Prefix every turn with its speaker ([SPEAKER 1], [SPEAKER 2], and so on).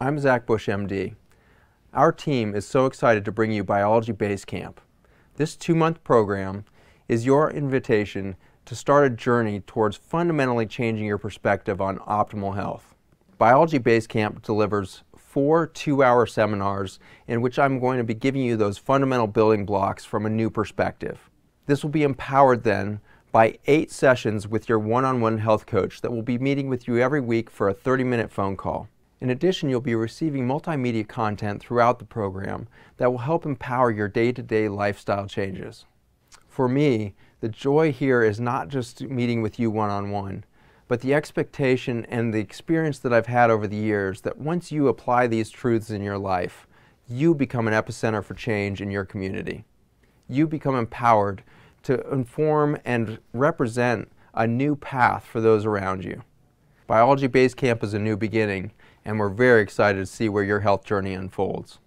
[SPEAKER 1] I'm Zach Bush, MD. Our team is so excited to bring you Biology Base Camp. This two-month program is your invitation to start a journey towards fundamentally changing your perspective on optimal health. Biology Base Camp delivers four two-hour seminars in which I'm going to be giving you those fundamental building blocks from a new perspective. This will be empowered then by eight sessions with your one-on-one -on -one health coach that will be meeting with you every week for a 30-minute phone call. In addition, you'll be receiving multimedia content throughout the program that will help empower your day-to-day -day lifestyle changes. For me, the joy here is not just meeting with you one-on-one, -on -one, but the expectation and the experience that I've had over the years that once you apply these truths in your life, you become an epicenter for change in your community. You become empowered to inform and represent a new path for those around you. Biology Base Camp is a new beginning, and we're very excited to see where your health journey unfolds.